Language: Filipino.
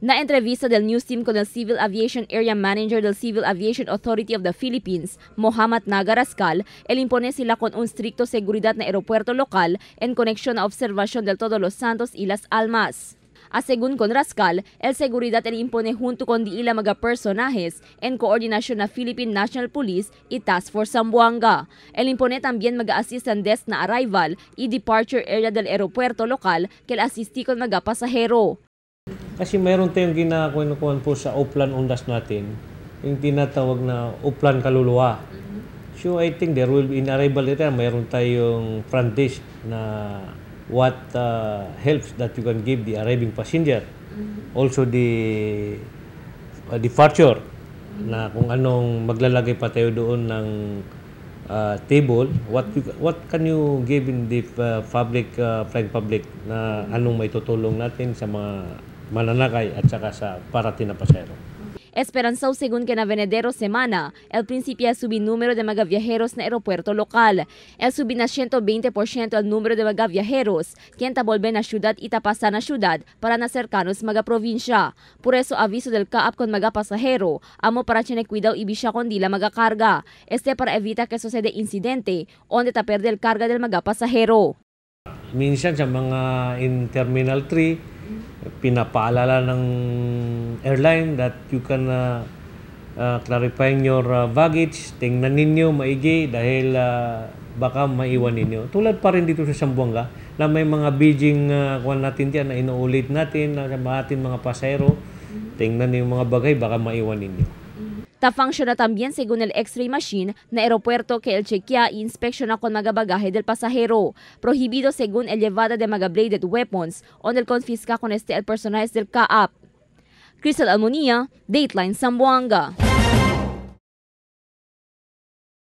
Na entrevista del news team con el Civil Aviation Area Manager del Civil Aviation Authority of the Philippines, Mohammad Nagarascal, el impone sila con un stricto seguridad na aeropuerto lokal en conexión a observación del Todos los Santos y Las Almas. A según con Rascal, el seguridad el impone junto con di ila mga personajes en coordinasyon na Philippine National Police y Task Force Zamboanga. El impone también mag-assist ang desk na arrival y departure area del aeropuerto lokal kel asisti con mga pasahero. Kasi mayroon tayong ginakuan po sa uplan undas natin, yung tinatawag na uplan kaluluwa. So I think there will be in arrival letter, mayroon tayong front desk na what uh, helps that you can give the arriving passenger. Also the uh, departure na kung anong maglalagay pa tayo doon ng uh, table, what you, what can you give in the uh, public, uh, flying public na anong may tutulong natin sa mga mananakay at saka sa parating na pasahero. Esperanzao según que na venedero semana, el principio subir número de mga viajeros na aeropuerto lokal. El subir na 120% el número de mga viajeros, quien tabolbe na syudad itapasa na syudad para na cercanos mga provinsya. Por eso aviso del kaap con mga pasahero, amo para chine cuidado ibisya con dila mga karga. Este para evita que sucede incidente, onde ta perde el carga del mga pasahero. Minsan sa mga in Terminal 3, pinapaalala ng airline that you can uh, uh, clarifying your uh, baggage, tingnan ninyo maigi dahil uh, baka maiwan ninyo. Tulad pa rin dito sa Sambuanga na may mga Beijing uh, kuwan natin diyan na inuulit natin na ating mga pasahero, tingnan niyo yung mga bagay baka maiwan ninyo. Ta funciona también según el X-ray machine na aeropuerto que el chequea e inspecciona con mga bagaje del pasajero. Prohibido según el llevada de mga bladed weapons el confisca con este el personajes del CAAP. Crystal Almonía, Dateline Zamboanga.